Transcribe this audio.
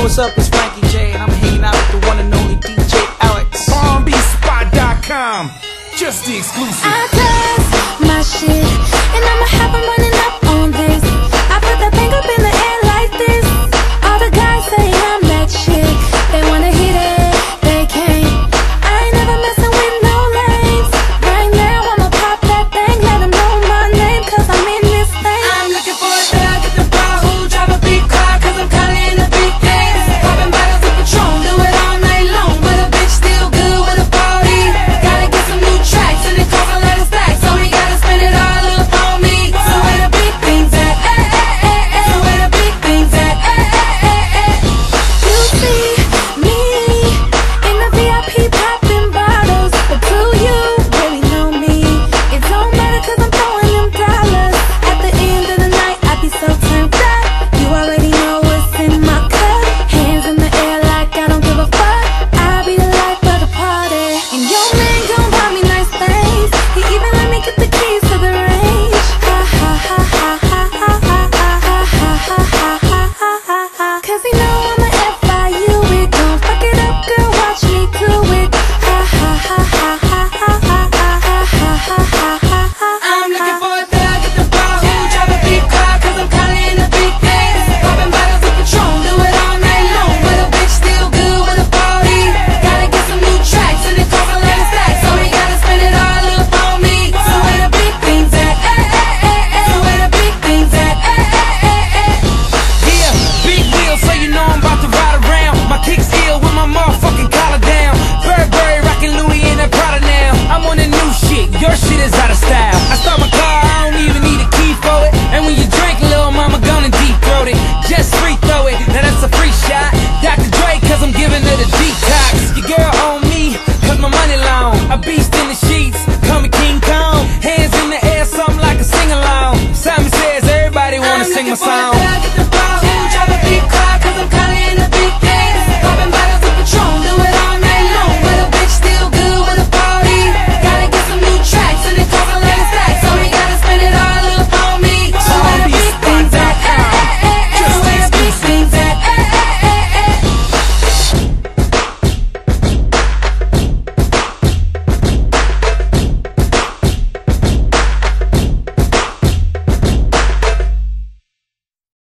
up? It's Frankie J, and I'm hanging out with the one and only DJ Alex. PalmBeachSpot.com, just the exclusive. I touch my shit, and I'ma have 'em running beast in the sheets, call me King Kong. Hands in the air, something like a sing along. Simon says everybody wanna I'm sing my song.